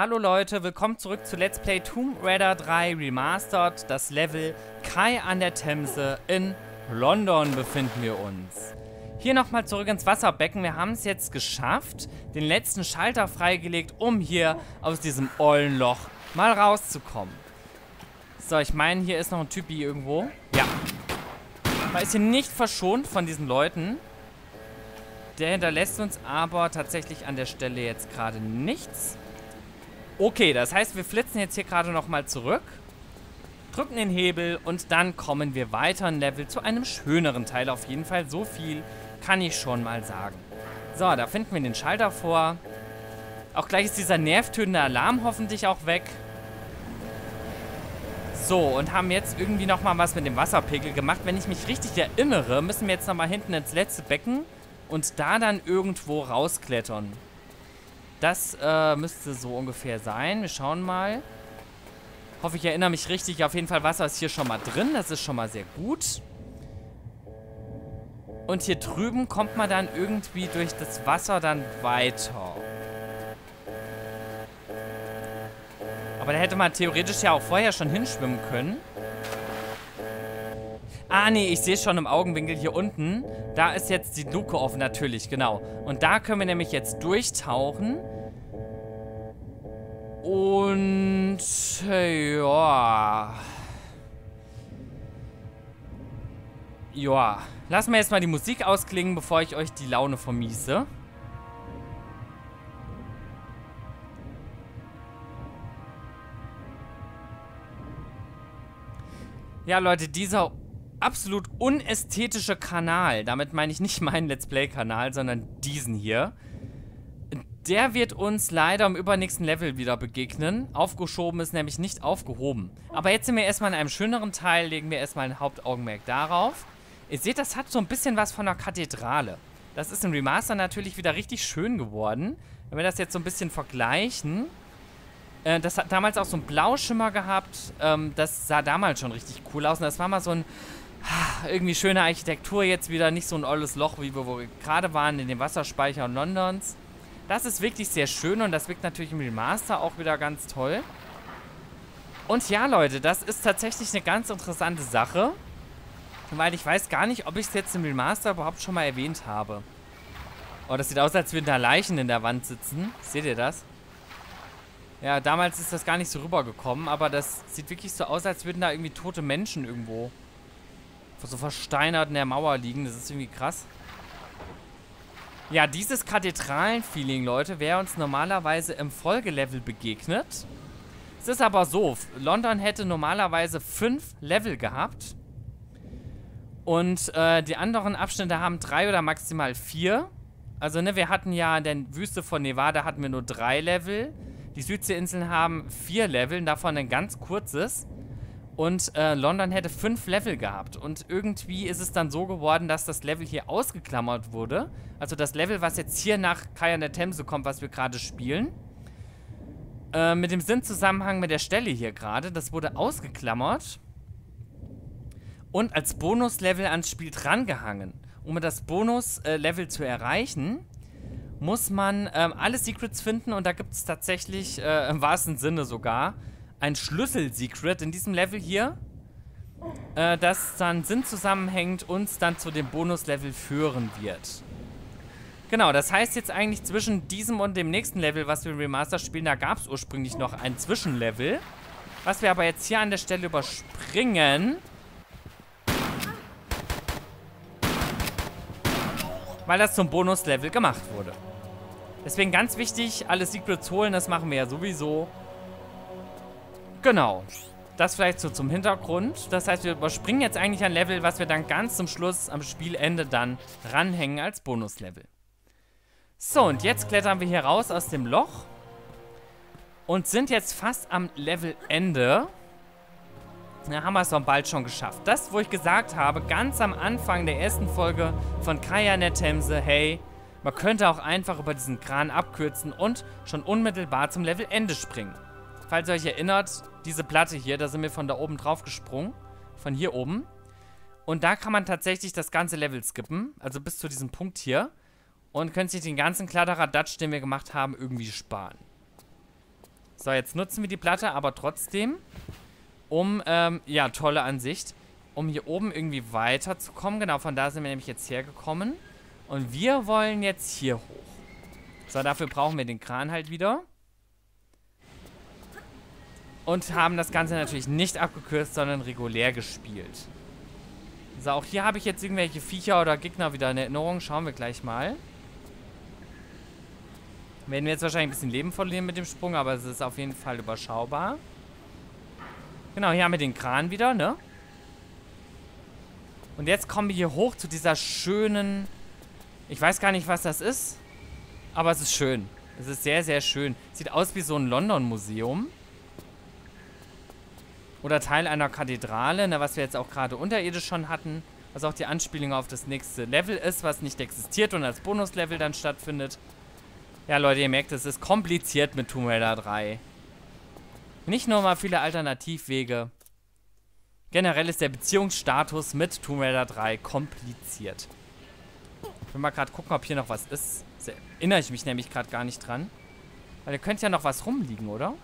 Hallo Leute, willkommen zurück zu Let's Play Tomb Raider 3 Remastered. Das Level Kai an der Themse in London befinden wir uns. Hier nochmal zurück ins Wasserbecken. Wir haben es jetzt geschafft, den letzten Schalter freigelegt, um hier aus diesem Eulenloch mal rauszukommen. So, ich meine, hier ist noch ein Typi irgendwo. Ja. Man ist hier nicht verschont von diesen Leuten. Der hinterlässt uns aber tatsächlich an der Stelle jetzt gerade nichts. Okay, das heißt, wir flitzen jetzt hier gerade nochmal zurück, drücken den Hebel und dann kommen wir weiter ein Level zu einem schöneren Teil auf jeden Fall. So viel kann ich schon mal sagen. So, da finden wir den Schalter vor. Auch gleich ist dieser nervtönende Alarm hoffentlich auch weg. So, und haben jetzt irgendwie nochmal was mit dem Wasserpegel gemacht. Wenn ich mich richtig erinnere, müssen wir jetzt nochmal hinten ins letzte Becken und da dann irgendwo rausklettern. Das äh, müsste so ungefähr sein. Wir schauen mal. Hoffe, ich erinnere mich richtig. Auf jeden Fall Wasser ist hier schon mal drin. Das ist schon mal sehr gut. Und hier drüben kommt man dann irgendwie durch das Wasser dann weiter. Aber da hätte man theoretisch ja auch vorher schon hinschwimmen können. Ah, nee, ich sehe schon im Augenwinkel hier unten. Da ist jetzt die Luke offen, natürlich, genau. Und da können wir nämlich jetzt durchtauchen. Und, ja. Ja. Lassen wir jetzt mal die Musik ausklingen, bevor ich euch die Laune vermiese. Ja, Leute, dieser absolut unästhetische Kanal, damit meine ich nicht meinen Let's Play-Kanal, sondern diesen hier, der wird uns leider im übernächsten Level wieder begegnen. Aufgeschoben ist nämlich nicht aufgehoben. Aber jetzt sind wir erstmal in einem schöneren Teil, legen wir erstmal ein Hauptaugenmerk darauf. Ihr seht, das hat so ein bisschen was von einer Kathedrale. Das ist im Remaster natürlich wieder richtig schön geworden. Wenn wir das jetzt so ein bisschen vergleichen, äh, das hat damals auch so einen Blauschimmer gehabt. Ähm, das sah damals schon richtig cool aus. Und das war mal so ein irgendwie schöne Architektur jetzt wieder, nicht so ein olles Loch, wie wir, wo wir gerade waren, in den Wasserspeichern Londons. Das ist wirklich sehr schön und das wirkt natürlich im Remaster auch wieder ganz toll. Und ja, Leute, das ist tatsächlich eine ganz interessante Sache. Weil ich weiß gar nicht, ob ich es jetzt im Remaster überhaupt schon mal erwähnt habe. Oh, das sieht aus, als würden da Leichen in der Wand sitzen. Seht ihr das? Ja, damals ist das gar nicht so rübergekommen, aber das sieht wirklich so aus, als würden da irgendwie tote Menschen irgendwo so versteinert in der Mauer liegen. Das ist irgendwie krass. Ja, dieses Kathedralen-Feeling, Leute, wäre uns normalerweise im Folgelevel begegnet. Es ist aber so, London hätte normalerweise fünf Level gehabt. Und äh, die anderen Abschnitte haben drei oder maximal vier. Also, ne, wir hatten ja in der Wüste von Nevada hatten wir nur drei Level. Die Südseeinseln haben vier Level, davon ein ganz kurzes. Und äh, London hätte fünf Level gehabt. Und irgendwie ist es dann so geworden, dass das Level hier ausgeklammert wurde. Also das Level, was jetzt hier nach Kai an der Themse kommt, was wir gerade spielen. Äh, mit dem Sinnzusammenhang mit der Stelle hier gerade. Das wurde ausgeklammert. Und als Bonuslevel ans Spiel drangehangen. Um das Bonuslevel äh, zu erreichen, muss man ähm, alle Secrets finden. Und da gibt es tatsächlich, äh, im wahrsten Sinne sogar, ein Schlüssel-Secret in diesem Level hier, äh, das dann Sinn zusammenhängt, uns dann zu dem Bonus-Level führen wird. Genau, das heißt jetzt eigentlich zwischen diesem und dem nächsten Level, was wir Remaster spielen, da gab es ursprünglich noch ein Zwischenlevel. Was wir aber jetzt hier an der Stelle überspringen. Weil das zum Bonus-Level gemacht wurde. Deswegen ganz wichtig, alle Secrets holen, das machen wir ja sowieso. Genau. Das vielleicht so zum Hintergrund. Das heißt, wir überspringen jetzt eigentlich ein Level, was wir dann ganz zum Schluss am Spielende dann ranhängen als Bonuslevel. So, und jetzt klettern wir hier raus aus dem Loch. Und sind jetzt fast am Levelende. Da haben wir es doch bald schon geschafft. Das, wo ich gesagt habe, ganz am Anfang der ersten Folge von Kaya in der Themse, hey, man könnte auch einfach über diesen Kran abkürzen und schon unmittelbar zum Levelende springen. Falls ihr euch erinnert, diese Platte hier, da sind wir von da oben drauf gesprungen. Von hier oben. Und da kann man tatsächlich das ganze Level skippen. Also bis zu diesem Punkt hier. Und könnt sich den ganzen Kladderadatsch, den wir gemacht haben, irgendwie sparen. So, jetzt nutzen wir die Platte, aber trotzdem, um, ähm, ja, tolle Ansicht, um hier oben irgendwie weiterzukommen. Genau, von da sind wir nämlich jetzt hergekommen. Und wir wollen jetzt hier hoch. So, dafür brauchen wir den Kran halt wieder. Und haben das Ganze natürlich nicht abgekürzt, sondern regulär gespielt. So, auch hier habe ich jetzt irgendwelche Viecher oder Gegner wieder in Erinnerung. Schauen wir gleich mal. Werden wir jetzt wahrscheinlich ein bisschen Leben verlieren mit dem Sprung, aber es ist auf jeden Fall überschaubar. Genau, hier haben wir den Kran wieder, ne? Und jetzt kommen wir hier hoch zu dieser schönen... Ich weiß gar nicht, was das ist. Aber es ist schön. Es ist sehr, sehr schön. Sieht aus wie so ein London-Museum. Oder Teil einer Kathedrale, ne, was wir jetzt auch gerade unterirdisch schon hatten. Was auch die Anspielung auf das nächste Level ist, was nicht existiert und als Bonuslevel dann stattfindet. Ja, Leute, ihr merkt, es ist kompliziert mit Tomb Raider 3. Nicht nur mal viele Alternativwege. Generell ist der Beziehungsstatus mit Tomb Raider 3 kompliziert. Ich will mal gerade gucken, ob hier noch was ist. Da erinnere ich mich nämlich gerade gar nicht dran. Weil da könnte ja noch was rumliegen, oder?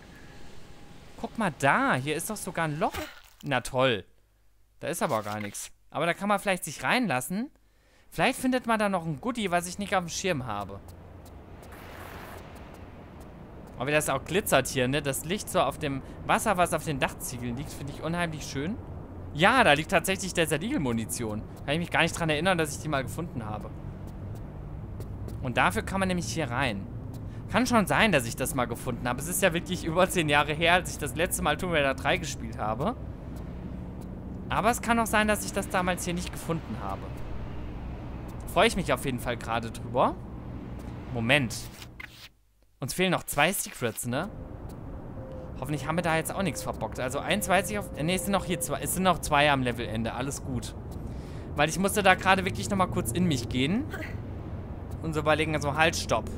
Guck mal da. Hier ist doch sogar ein Loch. Na toll. Da ist aber gar nichts. Aber da kann man vielleicht sich reinlassen. Vielleicht findet man da noch ein Goodie, was ich nicht auf dem Schirm habe. Aber wie das auch glitzert hier, ne? Das Licht so auf dem Wasser, was auf den Dachziegeln liegt, finde ich unheimlich schön. Ja, da liegt tatsächlich der Sadil-Munition. Kann ich mich gar nicht dran erinnern, dass ich die mal gefunden habe. Und dafür kann man nämlich hier rein. Kann schon sein, dass ich das mal gefunden habe. Es ist ja wirklich über 10 Jahre her, als ich das letzte Mal Tomb Raider 3 gespielt habe. Aber es kann auch sein, dass ich das damals hier nicht gefunden habe. Freue ich mich auf jeden Fall gerade drüber. Moment. Uns fehlen noch zwei Secrets, ne? Hoffentlich haben wir da jetzt auch nichts verbockt. Also eins weiß ich auf... Ne, es sind noch hier zwei. Es sind noch zwei am Levelende. Alles gut. Weil ich musste da gerade wirklich nochmal kurz in mich gehen. Und so überlegen, also halt, stopp.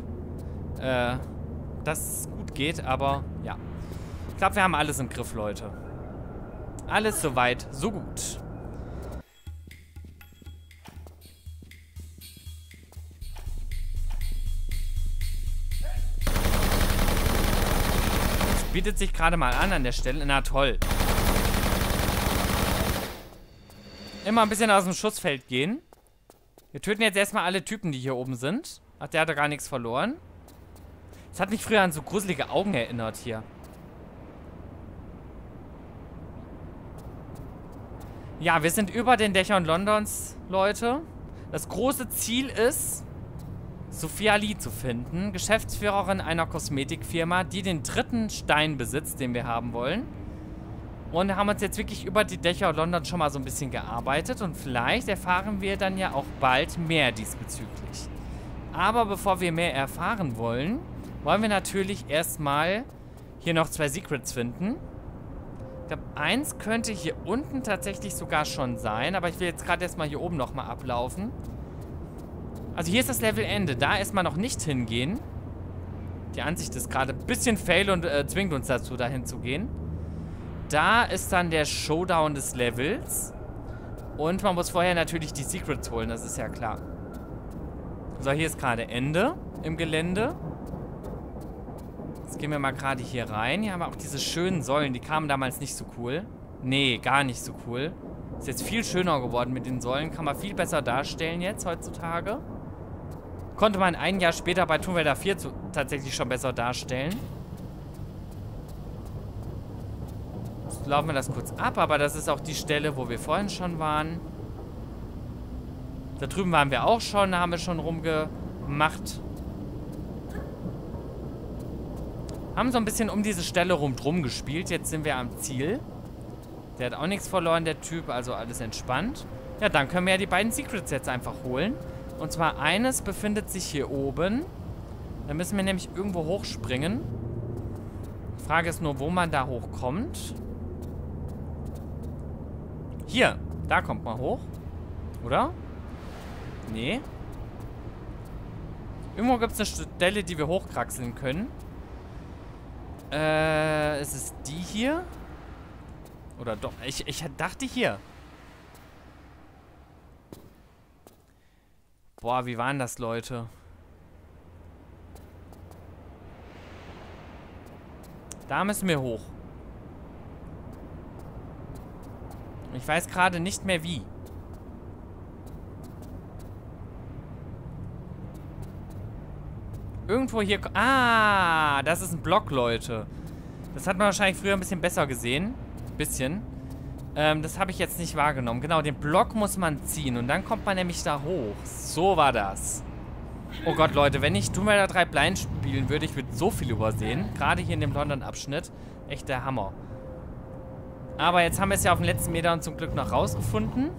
Äh, dass es gut geht, aber ja. Ich glaube, wir haben alles im Griff, Leute. Alles soweit, so gut. bietet sich gerade mal an an der Stelle. Na toll. Immer ein bisschen aus dem Schussfeld gehen. Wir töten jetzt erstmal alle Typen, die hier oben sind. Ach, der hatte gar nichts verloren. Das hat mich früher an so gruselige Augen erinnert hier. Ja, wir sind über den Dächern Londons, Leute. Das große Ziel ist, Sophia Lee zu finden, Geschäftsführerin einer Kosmetikfirma, die den dritten Stein besitzt, den wir haben wollen. Und haben uns jetzt wirklich über die Dächer London schon mal so ein bisschen gearbeitet und vielleicht erfahren wir dann ja auch bald mehr diesbezüglich. Aber bevor wir mehr erfahren wollen, wollen wir natürlich erstmal hier noch zwei Secrets finden. Ich glaube, eins könnte hier unten tatsächlich sogar schon sein, aber ich will jetzt gerade erstmal hier oben nochmal ablaufen. Also hier ist das Levelende. Da erstmal noch nicht hingehen. Die Ansicht ist gerade ein bisschen fail und äh, zwingt uns dazu, dahin zu gehen. Da ist dann der Showdown des Levels. Und man muss vorher natürlich die Secrets holen, das ist ja klar. So, hier ist gerade Ende im Gelände. Jetzt gehen wir mal gerade hier rein. Hier haben wir auch diese schönen Säulen. Die kamen damals nicht so cool. Nee, gar nicht so cool. Ist jetzt viel schöner geworden mit den Säulen. Kann man viel besser darstellen jetzt heutzutage. Konnte man ein Jahr später bei Tomb Raider 4 zu, tatsächlich schon besser darstellen. Jetzt laufen wir das kurz ab, aber das ist auch die Stelle, wo wir vorhin schon waren. Da drüben waren wir auch schon, da haben wir schon rumgemacht. Haben so ein bisschen um diese Stelle rum gespielt. Jetzt sind wir am Ziel. Der hat auch nichts verloren, der Typ, also alles entspannt. Ja, dann können wir ja die beiden Secrets jetzt einfach holen. Und zwar eines befindet sich hier oben. Da müssen wir nämlich irgendwo hochspringen. Die Frage ist nur, wo man da hochkommt. Hier, da kommt man hoch. Oder? Nee. Irgendwo gibt es eine Stelle, die wir hochkraxeln können. Äh, ist es die hier? Oder doch? Ich, ich dachte hier. Boah, wie waren das, Leute? Da müssen wir hoch. Ich weiß gerade nicht mehr wie. Irgendwo hier... Ah, das ist ein Block, Leute. Das hat man wahrscheinlich früher ein bisschen besser gesehen. Ein bisschen. Ähm, das habe ich jetzt nicht wahrgenommen. Genau, den Block muss man ziehen. Und dann kommt man nämlich da hoch. So war das. Oh Gott, Leute, wenn ich Tomb Raider 3 Blind spielen würde, ich würde so viel übersehen. Gerade hier in dem London-Abschnitt. Echt der Hammer. Aber jetzt haben wir es ja auf den letzten Metern zum Glück noch rausgefunden.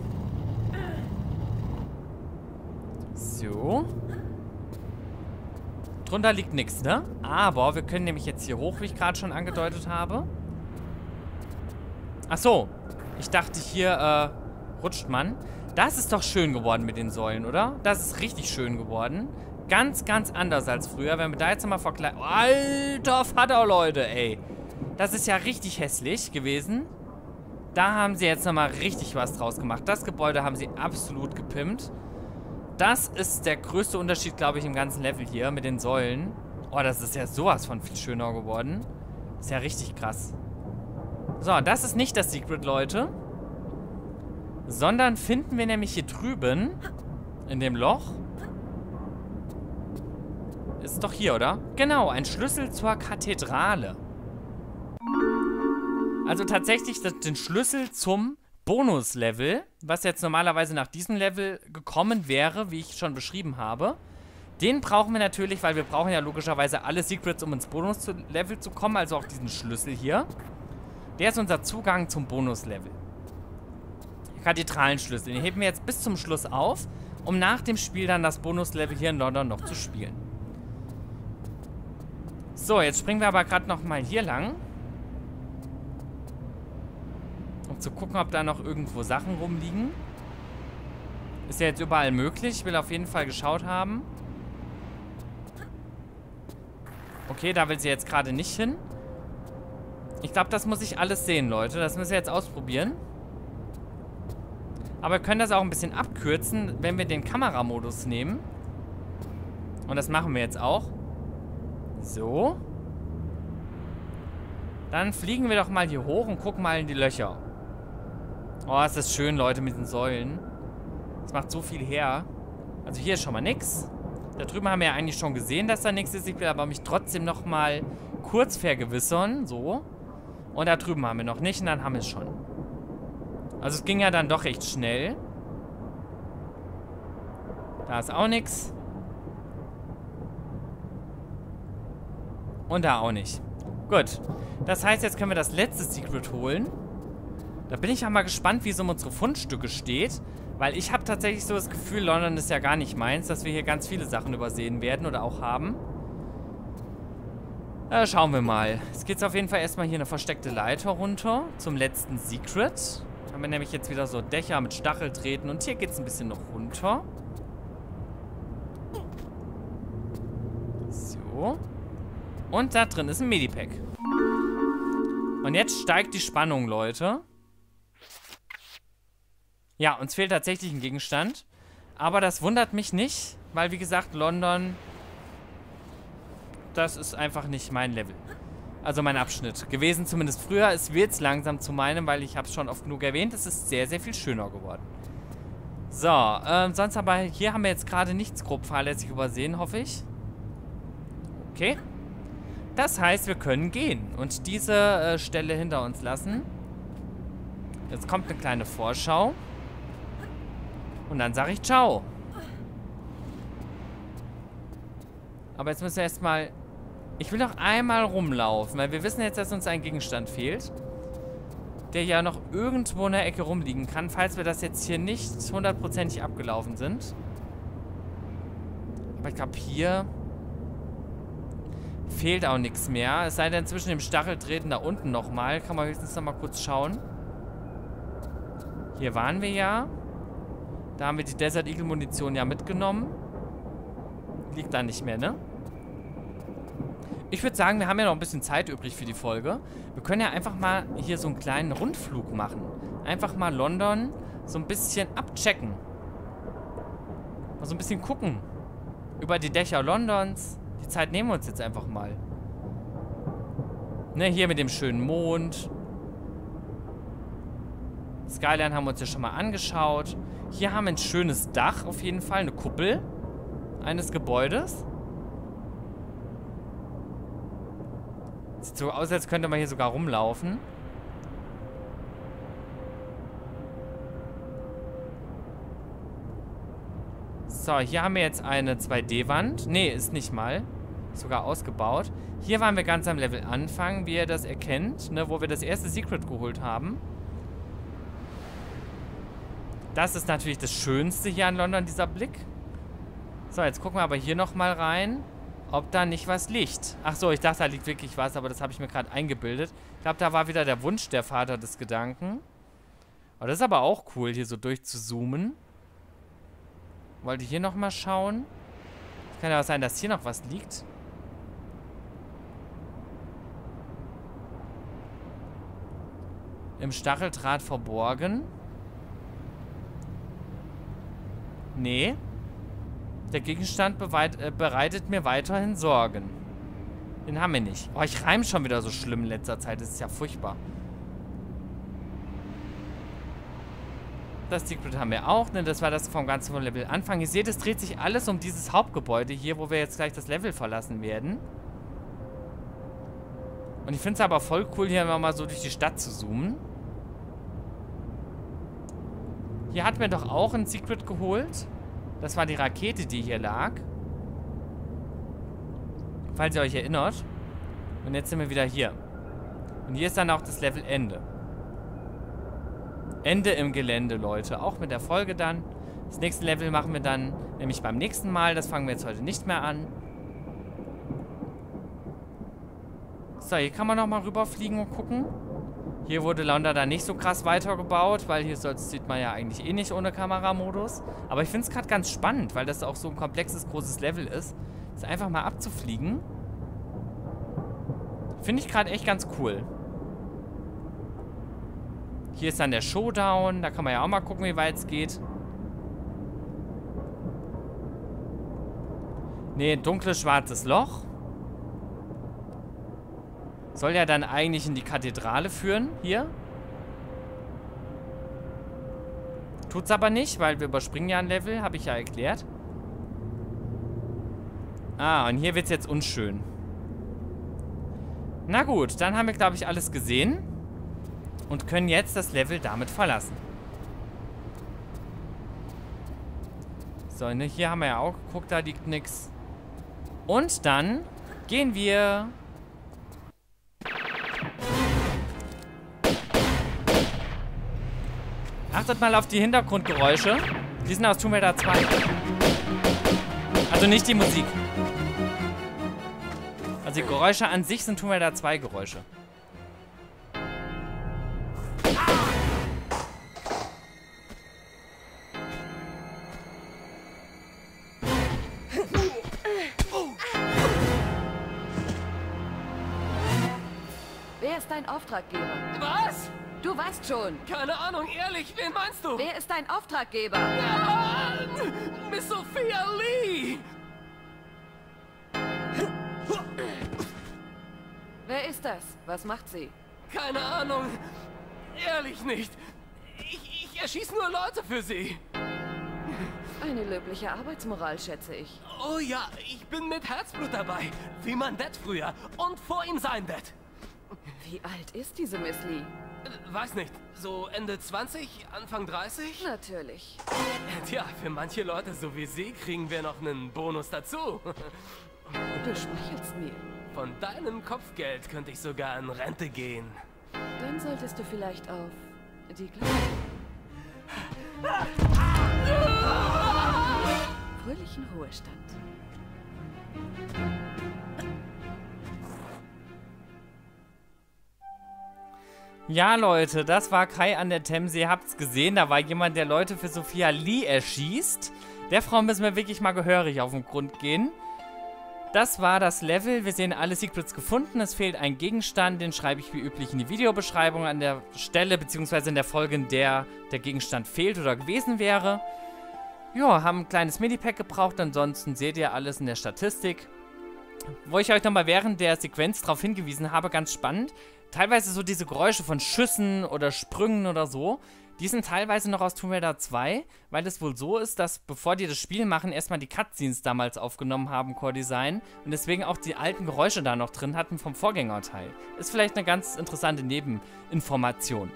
So. Drunter liegt nichts, ne? Aber wir können nämlich jetzt hier hoch, wie ich gerade schon angedeutet habe. Ach so. Ich dachte, hier äh, rutscht man. Das ist doch schön geworden mit den Säulen, oder? Das ist richtig schön geworden. Ganz, ganz anders als früher. Wenn wir da jetzt nochmal vergleichen... Alter Vater, Leute, ey. Das ist ja richtig hässlich gewesen. Da haben sie jetzt nochmal richtig was draus gemacht. Das Gebäude haben sie absolut gepimpt. Das ist der größte Unterschied, glaube ich, im ganzen Level hier mit den Säulen. Oh, das ist ja sowas von viel schöner geworden. Ist ja richtig krass. So, das ist nicht das Secret, Leute. Sondern finden wir nämlich hier drüben in dem Loch. Ist doch hier, oder? Genau, ein Schlüssel zur Kathedrale. Also tatsächlich den Schlüssel zum Bonuslevel, was jetzt normalerweise nach diesem Level gekommen wäre, wie ich schon beschrieben habe. Den brauchen wir natürlich, weil wir brauchen ja logischerweise alle Secrets, um ins Bonuslevel zu kommen, also auch diesen Schlüssel hier. Der ist unser Zugang zum Bonuslevel. Kathedralenschlüssel. Den heben wir jetzt bis zum Schluss auf, um nach dem Spiel dann das Bonuslevel hier in London noch zu spielen. So, jetzt springen wir aber gerade nochmal hier lang. Zu gucken, ob da noch irgendwo Sachen rumliegen. Ist ja jetzt überall möglich. Ich will auf jeden Fall geschaut haben. Okay, da will sie jetzt gerade nicht hin. Ich glaube, das muss ich alles sehen, Leute. Das müssen wir jetzt ausprobieren. Aber wir können das auch ein bisschen abkürzen, wenn wir den Kameramodus nehmen. Und das machen wir jetzt auch. So. Dann fliegen wir doch mal hier hoch und gucken mal in die Löcher. Oh, ist das schön, Leute, mit den Säulen. Das macht so viel her. Also hier ist schon mal nichts. Da drüben haben wir ja eigentlich schon gesehen, dass da nichts ist. Ich will aber mich trotzdem noch mal kurz vergewissern. So. Und da drüben haben wir noch nicht und dann haben wir es schon. Also es ging ja dann doch recht schnell. Da ist auch nichts. Und da auch nicht. Gut. Das heißt, jetzt können wir das letzte Secret holen. Da bin ich ja mal gespannt, wie es um unsere Fundstücke steht. Weil ich habe tatsächlich so das Gefühl, London ist ja gar nicht meins, dass wir hier ganz viele Sachen übersehen werden oder auch haben. Äh, schauen wir mal. Es geht auf jeden Fall erstmal hier eine versteckte Leiter runter zum letzten Secret. Haben wir nämlich jetzt wieder so Dächer mit Stacheltreten und hier geht es ein bisschen noch runter. So. Und da drin ist ein Medipack. Und jetzt steigt die Spannung, Leute. Ja, uns fehlt tatsächlich ein Gegenstand. Aber das wundert mich nicht, weil wie gesagt, London, das ist einfach nicht mein Level. Also mein Abschnitt. Gewesen zumindest früher. Es wird langsam zu meinem, weil ich habe es schon oft genug erwähnt. Es ist sehr, sehr viel schöner geworden. So, ähm, sonst aber hier haben wir jetzt gerade nichts grob fahrlässig übersehen, hoffe ich. Okay. Das heißt, wir können gehen und diese äh, Stelle hinter uns lassen. Jetzt kommt eine kleine Vorschau. Und dann sage ich Ciao. Aber jetzt müssen wir erstmal... Ich will noch einmal rumlaufen, weil wir wissen jetzt, dass uns ein Gegenstand fehlt. Der ja noch irgendwo in der Ecke rumliegen kann, falls wir das jetzt hier nicht hundertprozentig abgelaufen sind. Aber ich glaube, hier fehlt auch nichts mehr. Es sei denn, zwischen dem Stacheltreten da unten nochmal. Kann man höchstens nochmal kurz schauen. Hier waren wir ja. Da haben wir die Desert Eagle Munition ja mitgenommen. Liegt da nicht mehr, ne? Ich würde sagen, wir haben ja noch ein bisschen Zeit übrig für die Folge. Wir können ja einfach mal hier so einen kleinen Rundflug machen. Einfach mal London so ein bisschen abchecken. Mal so ein bisschen gucken. Über die Dächer Londons. Die Zeit nehmen wir uns jetzt einfach mal. Ne, hier mit dem schönen Mond. Skyline haben wir uns ja schon mal angeschaut. Hier haben wir ein schönes Dach auf jeden Fall, eine Kuppel eines Gebäudes. Sieht so aus, als könnte man hier sogar rumlaufen. So, hier haben wir jetzt eine 2D-Wand. Ne, ist nicht mal. Sogar ausgebaut. Hier waren wir ganz am Level Anfang, wie ihr das erkennt, ne, wo wir das erste Secret geholt haben. Das ist natürlich das Schönste hier an London, dieser Blick. So, jetzt gucken wir aber hier nochmal rein, ob da nicht was liegt. Ach so, ich dachte, da liegt wirklich was, aber das habe ich mir gerade eingebildet. Ich glaube, da war wieder der Wunsch der Vater des Gedanken. Aber das ist aber auch cool, hier so durchzuzoomen. Wollte hier nochmal schauen. Kann ja auch sein, dass hier noch was liegt. Im Stacheldraht verborgen. Nee. Der Gegenstand äh, bereitet mir weiterhin Sorgen. Den haben wir nicht. Oh, ich reime schon wieder so schlimm in letzter Zeit. Das ist ja furchtbar. Das Secret haben wir auch, ne? Das war das vom ganzen Level Anfang. Ihr seht, es dreht sich alles um dieses Hauptgebäude hier, wo wir jetzt gleich das Level verlassen werden. Und ich finde es aber voll cool, hier mal so durch die Stadt zu zoomen. Hier hatten wir doch auch ein Secret geholt. Das war die Rakete, die hier lag. Falls ihr euch erinnert. Und jetzt sind wir wieder hier. Und hier ist dann auch das Level Ende. Ende im Gelände, Leute. Auch mit der Folge dann. Das nächste Level machen wir dann nämlich beim nächsten Mal. Das fangen wir jetzt heute nicht mehr an. So, hier kann man nochmal rüberfliegen und gucken. Hier wurde London dann nicht so krass weitergebaut, weil hier sieht man ja eigentlich eh nicht ohne Kameramodus. Aber ich finde es gerade ganz spannend, weil das auch so ein komplexes, großes Level ist. Das einfach mal abzufliegen. Finde ich gerade echt ganz cool. Hier ist dann der Showdown. Da kann man ja auch mal gucken, wie weit es geht. Ne, dunkles schwarzes Loch. Soll ja dann eigentlich in die Kathedrale führen, hier. Tut's aber nicht, weil wir überspringen ja ein Level, habe ich ja erklärt. Ah, und hier wird's jetzt unschön. Na gut, dann haben wir, glaube ich, alles gesehen. Und können jetzt das Level damit verlassen. So, ne, hier haben wir ja auch geguckt, da liegt nichts. Und dann gehen wir Achtet mal auf die Hintergrundgeräusche. Die sind aus Tomb Raider 2. Also nicht die Musik. Also die Geräusche an sich sind Tomb Raider 2 Geräusche. Wer ist dein Auftraggeber? Was? Du weißt schon. Keine Ahnung, ehrlich, wen meinst du? Wer ist dein Auftraggeber? Ah, Miss Sophia Lee! Wer ist das? Was macht sie? Keine Ahnung. Ehrlich nicht. Ich, ich erschieße nur Leute für sie. Eine löbliche Arbeitsmoral, schätze ich. Oh ja, ich bin mit Herzblut dabei. Wie mein Dad früher. Und vor ihm sein Dad. Wie alt ist diese Miss Lee? Weiß nicht, so Ende 20, Anfang 30? Natürlich. Tja, für manche Leute so wie Sie kriegen wir noch einen Bonus dazu. Du schmeichelst mir. Von deinem Kopfgeld könnte ich sogar in Rente gehen. Dann solltest du vielleicht auf die gleiche. Fröhlichen Ruhestand. Ja, Leute, das war Kai an der Themse. Ihr habt's gesehen, da war jemand, der Leute für Sophia Lee erschießt. Der Frau müssen wir wirklich mal gehörig auf den Grund gehen. Das war das Level. Wir sehen alle Secrets gefunden. Es fehlt ein Gegenstand. Den schreibe ich wie üblich in die Videobeschreibung an der Stelle, beziehungsweise in der Folge, in der der Gegenstand fehlt oder gewesen wäre. Ja, haben ein kleines Minipack gebraucht. Ansonsten seht ihr alles in der Statistik. wo ich euch nochmal während der Sequenz darauf hingewiesen habe, ganz spannend. Teilweise so diese Geräusche von Schüssen oder Sprüngen oder so, die sind teilweise noch aus Tomb Raider 2, weil es wohl so ist, dass bevor die das Spiel machen, erstmal die Cutscenes damals aufgenommen haben, Core Design, und deswegen auch die alten Geräusche da noch drin hatten vom Vorgängerteil. Ist vielleicht eine ganz interessante Nebeninformation.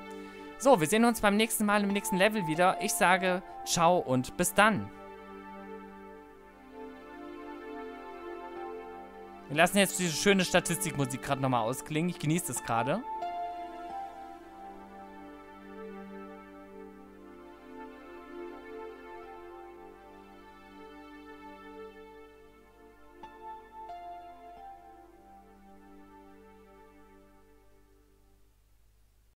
So, wir sehen uns beim nächsten Mal im nächsten Level wieder. Ich sage ciao und bis dann. Wir lassen jetzt diese schöne Statistikmusik gerade nochmal ausklingen. Ich genieße das gerade.